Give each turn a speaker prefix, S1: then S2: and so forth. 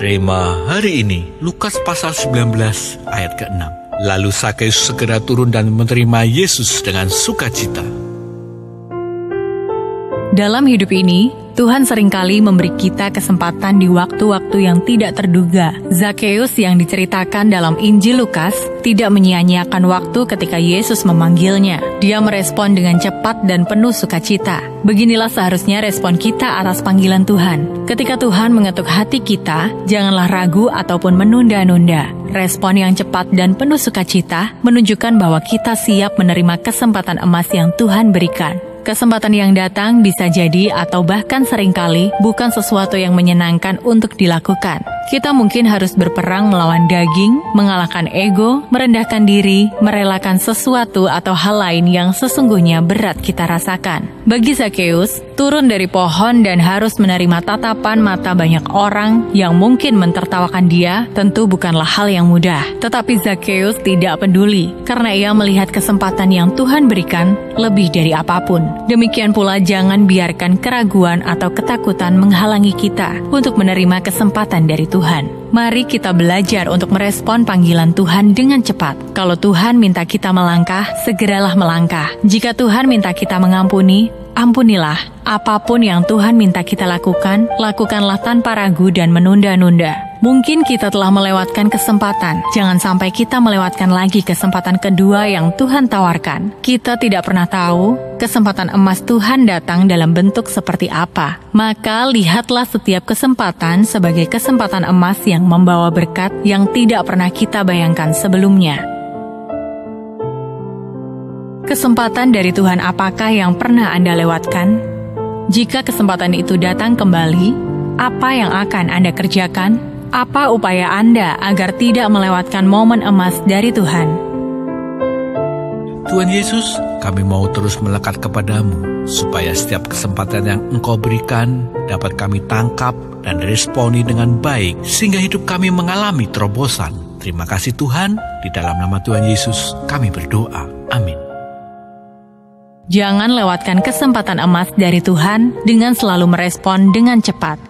S1: Tema hari ini Lukas pasal 19 ayat ke-6. Lalu Sakeus segera turun dan menerima Yesus dengan sukacita.
S2: Dalam hidup ini, Tuhan sering kali memberi kita kesempatan di waktu-waktu yang tidak terduga. Zakheus yang diceritakan dalam Injil Lukas tidak menyia-nyiakan waktu ketika Yesus memanggilnya. Dia merespon dengan cepat dan penuh sukacita. Beginilah seharusnya respon kita atas panggilan Tuhan. Ketika Tuhan mengetuk hati kita, janganlah ragu ataupun menunda-nunda. Respon yang cepat dan penuh sukacita menunjukkan bahwa kita siap menerima kesempatan emas yang Tuhan berikan. Kesempatan yang datang bisa jadi atau bahkan sering kali bukan sesuatu yang menyenangkan untuk dilakukan. Kita mungkin harus berperang melawan daging, mengalahkan ego, merendahkan diri, merelakan sesuatu atau hal lain yang sesungguhnya berat kita rasakan. Bagi Zacchaeus, turun dari pohon dan harus menerima tatapan mata banyak orang yang mungkin mentertawakan dia tentu bukanlah hal yang mudah. Tetapi Zacchaeus tidak peduli karena ia melihat kesempatan yang Tuhan berikan lebih dari apa pun. Demikian pula jangan biarkan keraguan atau ketakutan menghalangi kita untuk menerima kesempatan dari Tuhan. Mari kita belajar untuk merespon panggilan Tuhan dengan cepat. Kalau Tuhan minta kita melangkah, segeralah melangkah. Jika Tuhan minta kita mengampuni, ampunilah. Apa pun yang Tuhan minta kita lakukan, lakukanlah tanpa ragu dan menunda-nunda. Mungkin kita telah melewatkan kesempatan. Jangan sampai kita melewatkan lagi kesempatan kedua yang Tuhan tawarkan. Kita tidak pernah tahu kesempatan emas Tuhan datang dalam bentuk seperti apa. Maka lihatlah setiap kesempatan sebagai kesempatan emas yang membawa berkat yang tidak pernah kita bayangkan sebelumnya. Kesempatan dari Tuhan apakah yang pernah Anda lewatkan? Jika kesempatan itu datang kembali, apa yang akan Anda kerjakan? Apa upaya Anda agar tidak melewatkan momen emas dari Tuhan?
S1: Tuhan Yesus, kami mau terus melekat kepadamu, supaya setiap kesempatan yang Engkau berikan dapat kami tangkap dan responi dengan baik, sehingga hidup kami mengalami terobosan. Terima kasih Tuhan, di dalam nama Tuhan Yesus kami berdoa. Amin.
S2: Jangan lewatkan kesempatan emas dari Tuhan dengan selalu merespon dengan cepat.